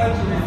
I've